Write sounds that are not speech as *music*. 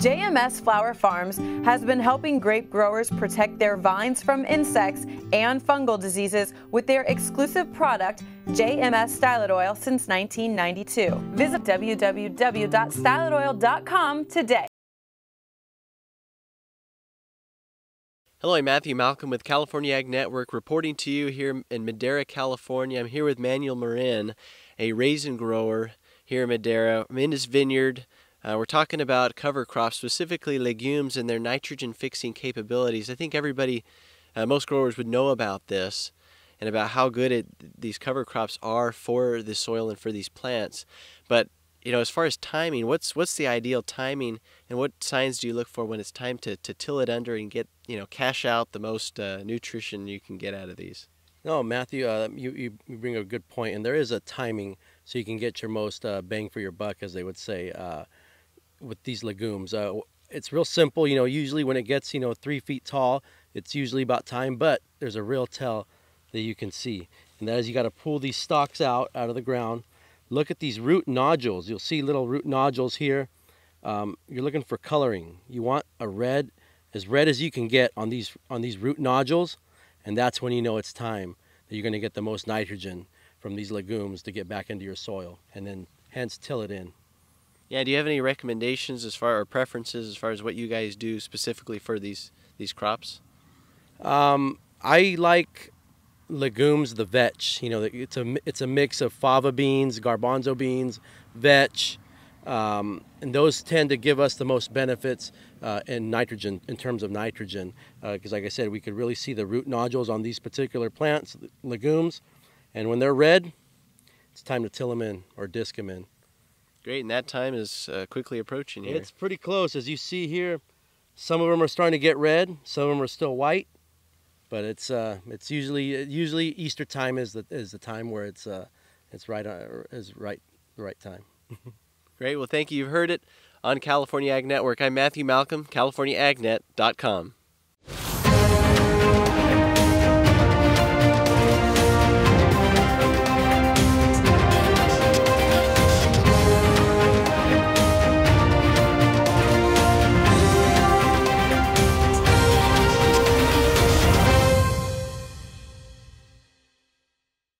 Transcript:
JMS Flower Farms has been helping grape growers protect their vines from insects and fungal diseases with their exclusive product, JMS Stylet Oil, since 1992. Visit www.stylet-oil.com today. Hello, I'm Matthew Malcolm with California Ag Network reporting to you here in Madera, California. I'm here with Manuel Marin, a raisin grower here in Madera. I'm in his vineyard. Uh, we're talking about cover crops, specifically legumes and their nitrogen fixing capabilities. I think everybody, uh, most growers would know about this and about how good it, these cover crops are for the soil and for these plants. But you know, as far as timing, what's what's the ideal timing, and what signs do you look for when it's time to, to till it under and get you know cash out the most uh, nutrition you can get out of these? No, Matthew, uh, you, you bring a good point, and there is a timing so you can get your most uh, bang for your buck, as they would say, uh, with these legumes. Uh, it's real simple, you know. Usually, when it gets you know three feet tall, it's usually about time. But there's a real tell that you can see, and that is you got to pull these stalks out out of the ground Look at these root nodules. You'll see little root nodules here. Um, you're looking for coloring. You want a red, as red as you can get on these on these root nodules, and that's when you know it's time that you're going to get the most nitrogen from these legumes to get back into your soil, and then hence till it in. Yeah. Do you have any recommendations as far or preferences as far as what you guys do specifically for these these crops? Um, I like legumes, the vetch. You know, it's a it's a mix of fava beans, garbanzo beans, vetch, um, and those tend to give us the most benefits uh, in nitrogen in terms of nitrogen. Because, uh, like I said, we could really see the root nodules on these particular plants, legumes, and when they're red, it's time to till them in or disc them in. Great, and that time is uh, quickly approaching here. It's pretty close, as you see here. Some of them are starting to get red. Some of them are still white but it's uh, it's usually usually Easter time is the is the time where it's uh, it's right uh, is right the right time. *laughs* Great. Well, thank you. You've heard it on California Ag Network. I'm Matthew Malcolm, CaliforniaAgNet.com.